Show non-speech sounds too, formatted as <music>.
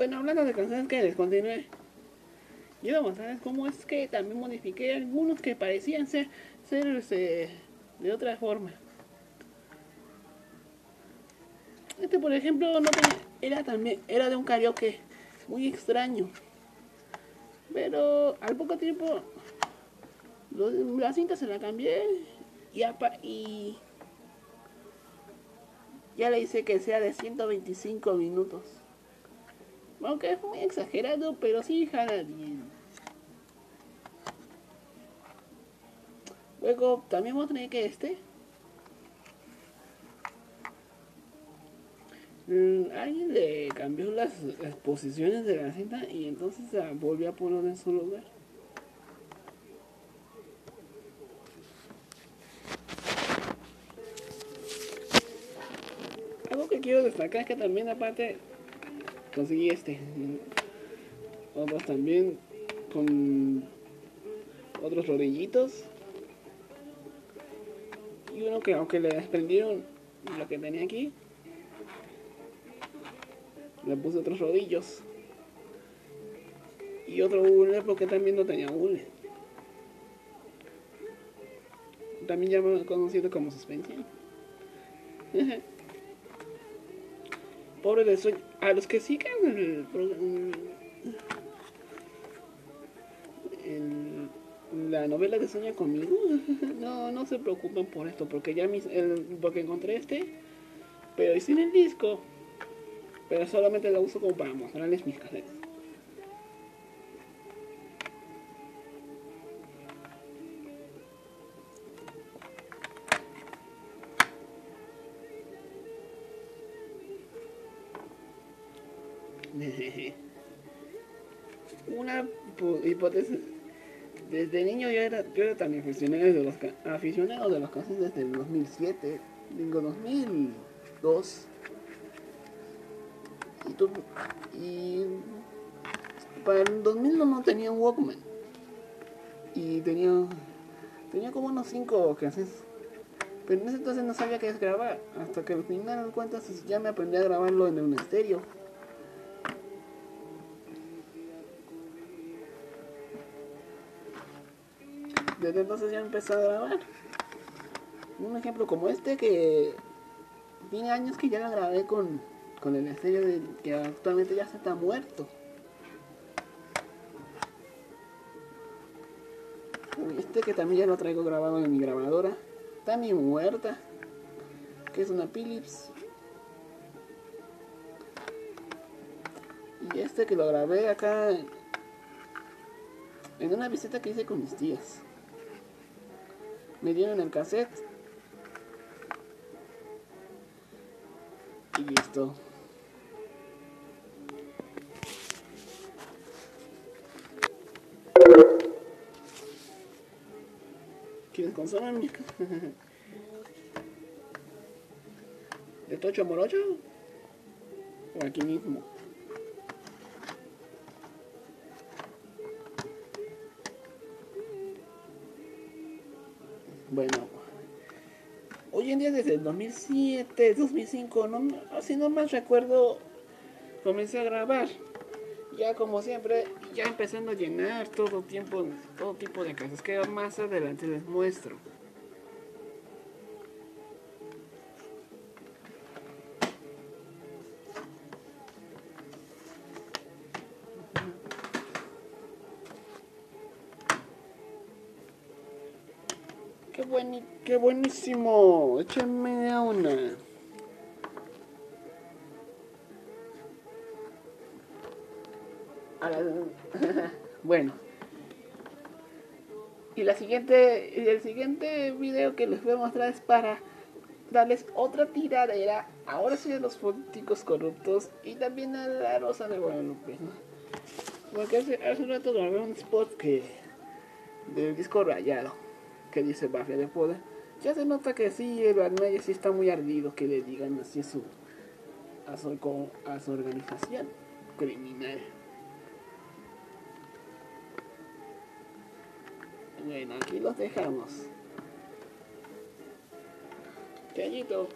Bueno, hablando de canciones que descontinué, a mostrarles cómo es que también modifiqué algunos que parecían ser, este, de otra forma. Este, por ejemplo, no era también era de un karaoke muy extraño. Pero al poco tiempo la cinta se la cambié y ya le hice que sea de 125 minutos. Aunque es muy exagerado, pero sí jala bien. Luego también mostré que este Mm, alguien le cambió las, posiciones de la cinta y entonces se volvió a poner en su lugar. Algo que quiero destacar es que también aparte conseguí este. Otros también con otros rodillitos. Y uno que aunque le desprendieron lo que tenía aquí, le puse otros rodillos. Y otro hule porque también no tenía hule. También ya me conocido como suspensión. <laughs> Pobre de sueño. A los que sigan el, la novela de Sueña conmigo, <laughs> no, no se preocupen por esto, porque ya mis, porque encontré este, pero sin el disco. Pero solamente la uso como para mostrarles mis casetas. <laughs> Una hipótesis. Desde niño yo era, yo era tan aficionado de los, aficionado de los casos desde el 2007, digo 2002 y, para el 2000 no tenía un Walkman. Y tenía, tenía como unos 5 cassettes. Pero en ese entonces no sabía qué es grabar. Hasta que al final de cuentas ya me aprendí a grabarlo en un estéreo. Desde entonces ya empecé a grabar. Un ejemplo como este que tiene años que ya lo grabé con con el estéreo de, que actualmente ya se está muerto. Este que también ya lo traigo grabado en mi grabadora. También muerta. Que es una Philips. Y este que lo grabé acá en una visita que hice con mis tías. Me dieron el cassette. Y listo. ¿Quieres consola, <laughs> ¿De Tocho Morocho? ¿O aquí mismo? Bueno, hoy en día desde el 2007, 2005, no, así no más recuerdo, comencé a grabar ya como siempre, ya empezando a llenar todo tiempo, todo tipo de casas que más adelante les muestro. Qué, buen, qué buenísimo. Échenme a una. <laughs> bueno. Y la siguiente, el siguiente video que les voy a mostrar es para darles otra tiradera. Ahora sí de los políticos corruptos y también a la Rosa de Guadalupe. Porque hace, hace un rato grabé un spot que del disco rayado que dice Bafia de Poder. Ya se nota que sí, el anime sí está muy ardido que le digan así su, a su, a su organización criminal. Bueno, aquí los dejamos. Chayito.